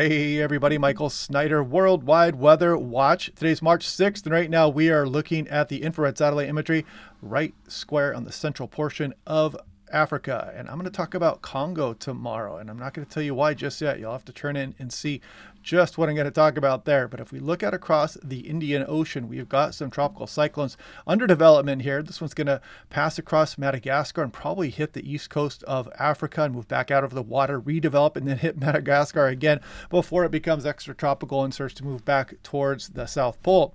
Hey everybody, Michael Snyder, Worldwide Weather Watch. Today's March 6th, and right now we are looking at the infrared satellite imagery right square on the central portion of Africa. And I'm going to talk about Congo tomorrow, and I'm not going to tell you why just yet. You'll have to turn in and see just what I'm going to talk about there. But if we look out across the Indian Ocean, we've got some tropical cyclones under development here. This one's going to pass across Madagascar and probably hit the east coast of Africa and move back out of the water, redevelop, and then hit Madagascar again before it becomes extratropical and starts to move back towards the South Pole.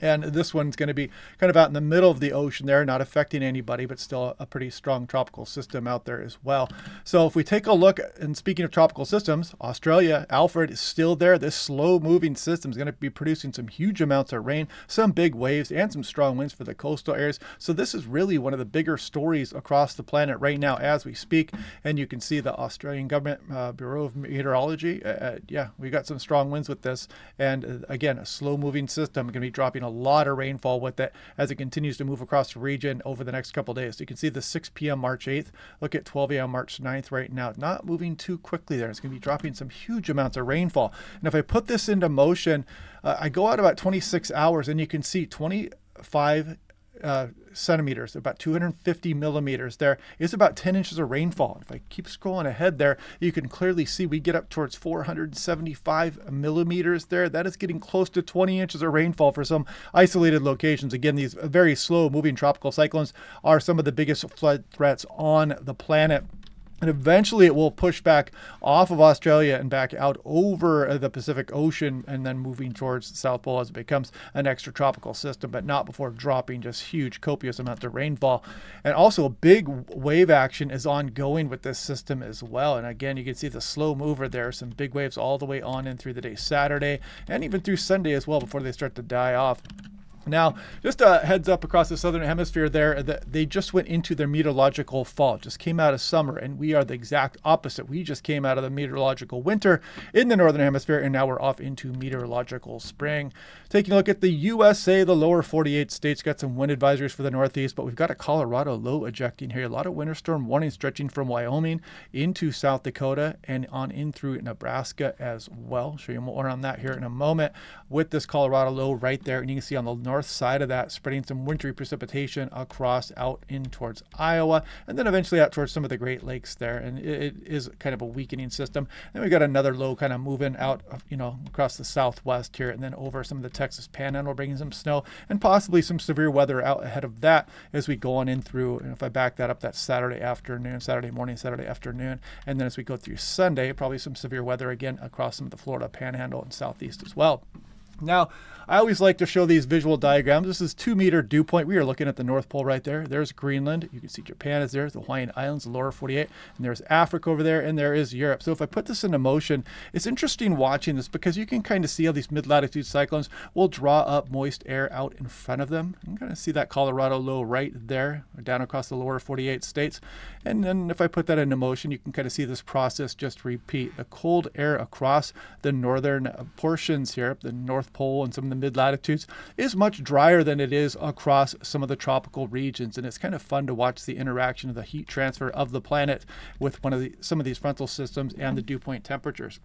And this one's going to be kind of out in the middle of the ocean there, not affecting anybody, but still a pretty strong tropical system out there as well. So if we take a look, and speaking of tropical systems, Australia, Alfred is still there. This slow moving system is going to be producing some huge amounts of rain, some big waves, and some strong winds for the coastal areas. So this is really one of the bigger stories across the planet right now as we speak. And you can see the Australian Government uh, Bureau of Meteorology. Uh, uh yeah, we got some strong winds with this. And uh, again, a slow moving system going to be dropping a lot of rainfall with it as it continues to move across the region over the next couple days. So you can see the 6 p.m. March 8th. Look at 12 a.m. March 9th right now. Not moving too quickly there. It's going to be dropping some huge amounts of rainfall. And if I put this into motion, uh, I go out about 26 hours and you can see 25 uh, centimeters, about 250 millimeters. There is about 10 inches of rainfall. If I keep scrolling ahead there, you can clearly see we get up towards 475 millimeters there. That is getting close to 20 inches of rainfall for some isolated locations. Again, these very slow moving tropical cyclones are some of the biggest flood threats on the planet. And eventually it will push back off of Australia and back out over the Pacific Ocean and then moving towards the South Pole as it becomes an extratropical system, but not before dropping just huge, copious amounts of rainfall. And also, a big wave action is ongoing with this system as well. And again, you can see the slow mover there, some big waves all the way on in through the day Saturday and even through Sunday as well before they start to die off. Now, just a heads up across the southern hemisphere there, that they just went into their meteorological fall, just came out of summer, and we are the exact opposite. We just came out of the meteorological winter in the northern hemisphere, and now we're off into meteorological spring. Taking a look at the USA, the lower 48 states got some wind advisories for the northeast, but we've got a Colorado low ejecting here. A lot of winter storm warnings stretching from Wyoming into South Dakota and on in through Nebraska as well. I'll show you more on that here in a moment with this Colorado low right there. And you can see on the north side of that, spreading some wintry precipitation across out in towards Iowa, and then eventually out towards some of the Great Lakes there. And it, it is kind of a weakening system. Then we got another low kind of moving out, you know, across the southwest here, and then over some of the Texas Panhandle, bringing some snow and possibly some severe weather out ahead of that as we go on in through. And if I back that up, that's Saturday afternoon, Saturday morning, Saturday afternoon, and then as we go through Sunday, probably some severe weather again across some of the Florida Panhandle and southeast as well. Now, I always like to show these visual diagrams. This is two meter dew point. We are looking at the North Pole right there. There's Greenland. You can see Japan is there, the Hawaiian Islands, the lower 48, and there's Africa over there, and there is Europe. So if I put this into motion, it's interesting watching this because you can kind of see how these mid-latitude cyclones will draw up moist air out in front of them. You can kind of see that Colorado low right there, down across the lower 48 states. And then if I put that into motion, you can kind of see this process just repeat. The cold air across the northern uh, portions here, the North North Pole and some of the mid latitudes is much drier than it is across some of the tropical regions. And it's kind of fun to watch the interaction of the heat transfer of the planet with one of the, some of these frontal systems and the dew point temperatures.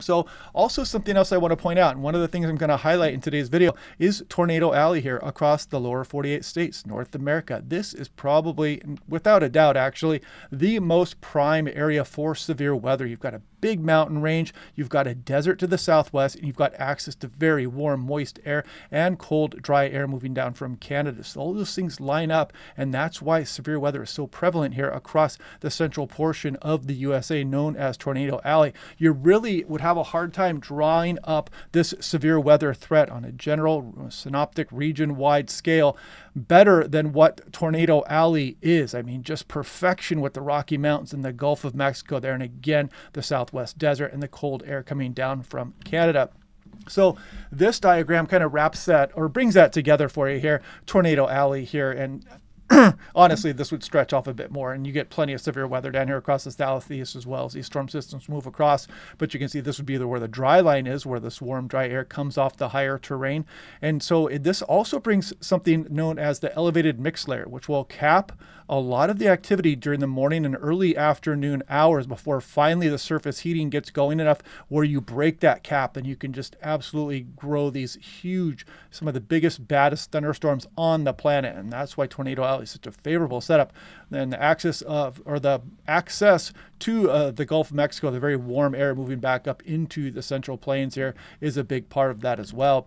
So also something else I want to point out, and one of the things I'm going to highlight in today's video is Tornado Alley here across the lower 48 states, North America. This is probably, without a doubt actually, the most prime area for severe weather. You've got a big mountain range. You've got a desert to the southwest, and you've got access to very warm, moist air and cold, dry air moving down from Canada. So all those things line up, and that's why severe weather is so prevalent here across the central portion of the USA known as Tornado Alley. You really would have a hard time drawing up this severe weather threat on a general synoptic region-wide scale better than what Tornado Alley is. I mean, just perfection with the Rocky Mountains and the Gulf of Mexico there, and again, the Southwest Desert and the cold air coming down from Canada. So this diagram kind of wraps that or brings that together for you here, Tornado Alley here. And honestly, this would stretch off a bit more, and you get plenty of severe weather down here across the southeast as well as these storm systems move across. But you can see this would be the, where the dry line is, where this warm, dry air comes off the higher terrain. And so it, this also brings something known as the elevated mix layer, which will cap a lot of the activity during the morning and early afternoon hours before finally the surface heating gets going enough where you break that cap and you can just absolutely grow these huge, some of the biggest, baddest thunderstorms on the planet. And that's why Tornado Alley is such a favorable setup. Then the access of, or the access to uh, the Gulf of Mexico, the very warm air moving back up into the central plains here is a big part of that as well.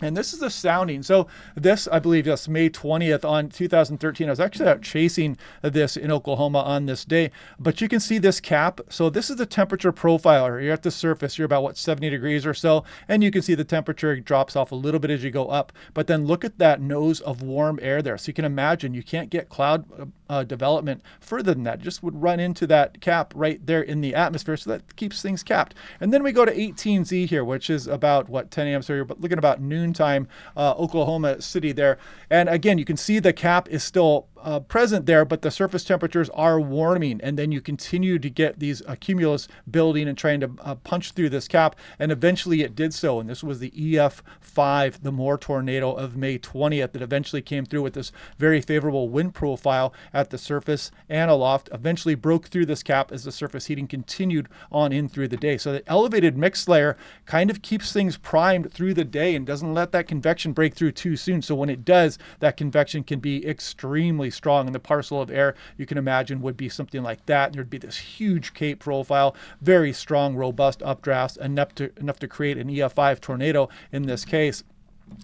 And this is astounding. So this, I believe, just May 20th on 2013. I was actually out chasing this in Oklahoma on this day. But you can see this cap. So this is the temperature profile. You're at the surface. You're about, what, 70 degrees or so. And you can see the temperature drops off a little bit as you go up. But then look at that nose of warm air there. So you can imagine you can't get cloud uh, uh development further than that. just would run into that cap right there in the atmosphere. So that keeps things capped. And then we go to 18Z here, which is about, what, 10 a.m. So you're looking about noon noontime uh, Oklahoma City there. And again, you can see the cap is still uh, present there, but the surface temperatures are warming. And then you continue to get these cumulus building and trying to uh, punch through this cap. And eventually it did so. And this was the EF5, the Moore tornado of May 20th, that eventually came through with this very favorable wind profile at the surface and aloft. Eventually broke through this cap as the surface heating continued on in through the day. So the elevated mix layer kind of keeps things primed through the day and doesn't let that convection break through too soon. So when it does, that convection can be extremely strong. And the parcel of air you can imagine would be something like that. And There'd be this huge cape profile, very strong, robust updrafts, enough to, enough to create an EF5 tornado in this case.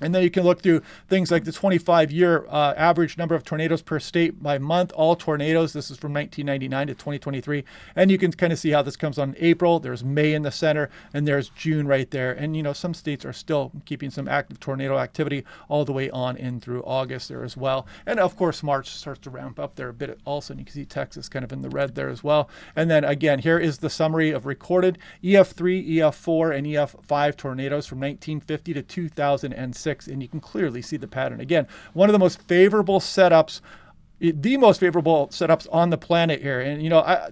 And then you can look through things like the 25 year uh, average number of tornadoes per state by month, all tornadoes. This is from 1999 to 2023. And you can kind of see how this comes on April. There's May in the center, and there's June right there. And, you know, some states are still keeping some active tornado activity all the way on in through August there as well. And of course, March starts to ramp up there a bit also. And you can see Texas kind of in the red there as well. And then again, here is the summary of recorded EF3, EF4, and EF5 tornadoes from 1950 to 2000 six, and you can clearly see the pattern. Again, one of the most favorable setups the most favorable setups on the planet here. And you know, I,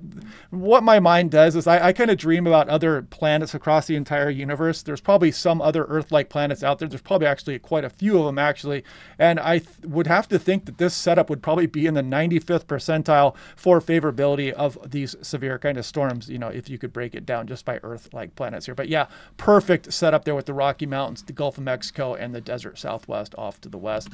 what my mind does is I, I kind of dream about other planets across the entire universe. There's probably some other Earth-like planets out there. There's probably actually quite a few of them actually, and I th- would have to think that this setup would probably be in the 95th percentile for favorability of these severe kind of storms. You know, if you could break it down just by Earth-like planets here. But yeah, perfect setup there with the Rocky Mountains, the Gulf of Mexico, and the desert Southwest off to the west.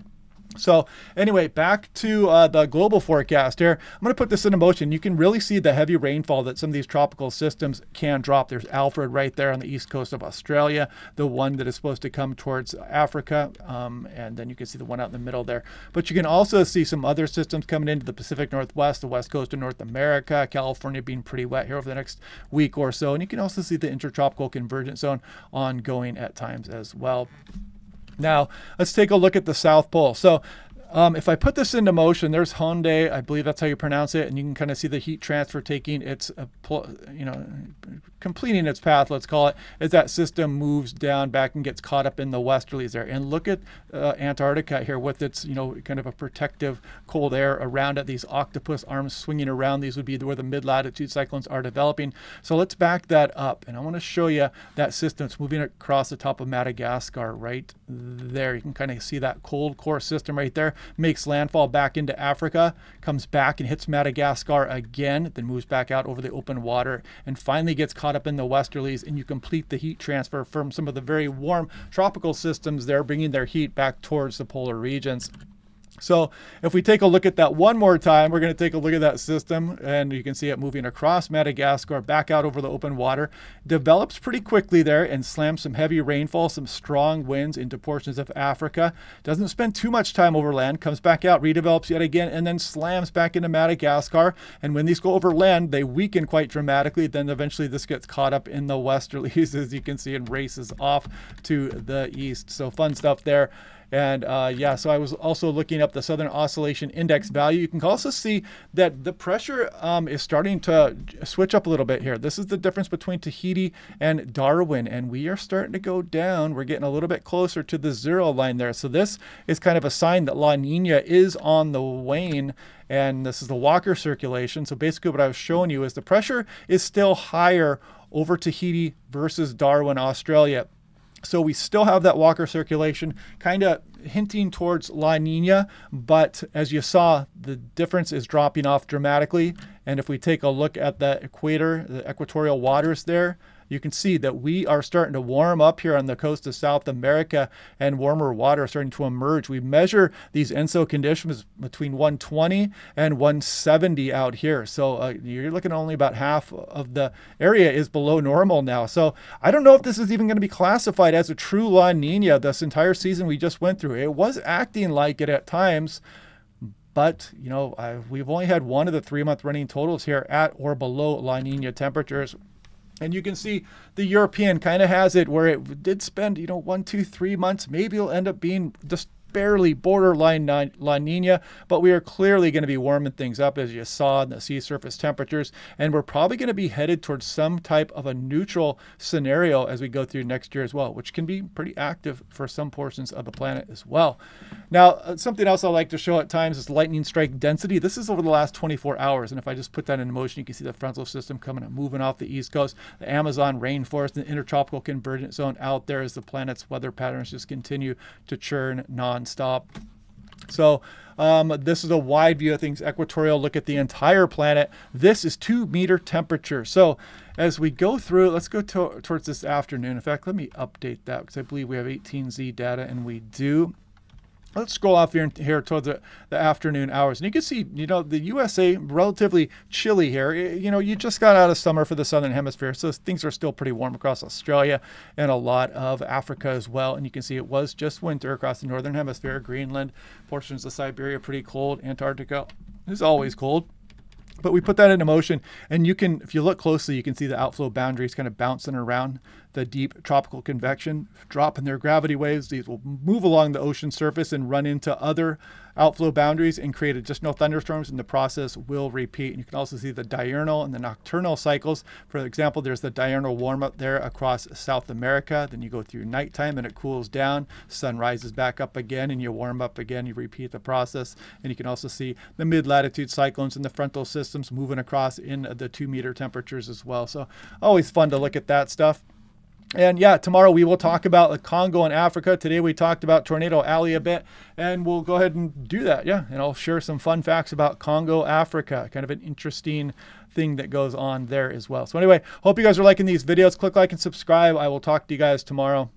So anyway, back to uh, the global forecast here. I'm going to put this into motion. You can really see the heavy rainfall that some of these tropical systems can drop. There's Alfred right there on the east coast of Australia, the one that is supposed to come towards Africa, um, and then you can see the one out in the middle there. But you can also see some other systems coming into the Pacific Northwest, the west coast of North America, California being pretty wet here over the next week or so. And you can also see the intertropical convergence zone ongoing at times as well. Now, let's take a look at the South Pole. So um, if I put this into motion, there's Hyundai, I believe that's how you pronounce it, and you can kind of see the heat transfer taking its, uh, you know, completing its path, let's call it, as that system moves down back and gets caught up in the westerlies there. And look at uh, Antarctica here with its, you know, kind of a protective cold air around it. These octopus arms swinging around. These would be where the mid-latitude cyclones are developing. So let's back that up, and I want to show you that system. It's moving across the top of Madagascar right there. You can kind of see that cold core system right there makes landfall back into Africa, comes back and hits Madagascar again, then moves back out over the open water, and finally gets caught up in the westerlies. And you complete the heat transfer from some of the very warm tropical systems there, bringing their heat back towards the polar regions. So if we take a look at that one more time, we're going to take a look at that system and you can see it moving across Madagascar, back out over the open water, develops pretty quickly there and slams some heavy rainfall, some strong winds into portions of Africa. Doesn't spend too much time over land, comes back out, redevelops yet again, and then slams back into Madagascar. And when these go over land, they weaken quite dramatically. Then eventually this gets caught up in the westerlies, as you can see, and races off to the east. So fun stuff there. And uh, yeah, so I was also looking up the Southern Oscillation Index value. You can also see that the pressure um, is starting to switch up a little bit here. This is the difference between Tahiti and Darwin, and we are starting to go down. We're getting a little bit closer to the zero line there. So this is kind of a sign that La Nina is on the wane and this is the Walker circulation. So basically what I was showing you is the pressure is still higher over Tahiti versus Darwin, Australia. So we still have that Walker circulation kind of hinting towards La Nina, but as you saw, the difference is dropping off dramatically. And if we take a look at the equator, the equatorial waters there, you can see that we are starting to warm up here on the coast of South America and warmer water starting to emerge. We measure these ENSO conditions between 120 and 170 out here. So uh, you're looking only about half of the area is below normal now. So I don't know if this is even going to be classified as a true La Nina this entire season we just went through. It was acting like it at times but you know uh, we've only had one of the three month running totals here at or below La Nina temperatures. And you can see the European kind of has it where it did spend, you know, one, two, three months. Maybe it'll end up being just barely borderline La Nina, but we are clearly going to be warming things up as you saw in the sea surface temperatures. And we're probably going to be headed towards some type of a neutral scenario as we go through next year as well, which can be pretty active for some portions of the planet as well. Now, uh, something else I like to show at times is lightning strike density. This is over the last 24 hours. And if I just put that in motion, you can see the frontal system coming and moving off the east coast, the Amazon rainforest, the intertropical convergence zone out there as the planet's weather patterns just continue to churn non nonstop. So um, this is a wide view of things, equatorial look at the entire planet. This is two meter temperature. So as we go through, let's go to, towards this afternoon. In fact, let me update that because I believe we have 18Z data and we do. Let's scroll off here, here towards the, the afternoon hours. And you can see, you know, the USA relatively chilly here. You know, you just got out of summer for the Southern Hemisphere, so things are still pretty warm across Australia and a lot of Africa as well. And you can see it was just winter across the Northern Hemisphere, Greenland, portions of Siberia pretty cold, Antarctica is always cold. But we put that into motion, and you can, if you look closely, you can see the outflow boundaries kind of bouncing around the deep tropical convection, drop in their gravity waves. These will move along the ocean surface and run into other outflow boundaries and create additional thunderstorms, and the process will repeat. And you can also see the diurnal and the nocturnal cycles. For example, there's the diurnal warm up there across South America. Then you go through nighttime and it cools down. Sun rises back up again and you warm up again. You repeat the process. And you can also see the mid latitude cyclones and the frontal systems moving across in the two meter temperatures as well. So always fun to look at that stuff. And yeah, tomorrow we will talk about the Congo and Africa. Today we talked about Tornado Alley a bit, and we'll go ahead and do that. Yeah, and I'll share some fun facts about Congo, Africa. Kind of an interesting thing that goes on there as well. So anyway, hope you guys are liking these videos. Click like and subscribe. I will talk to you guys tomorrow.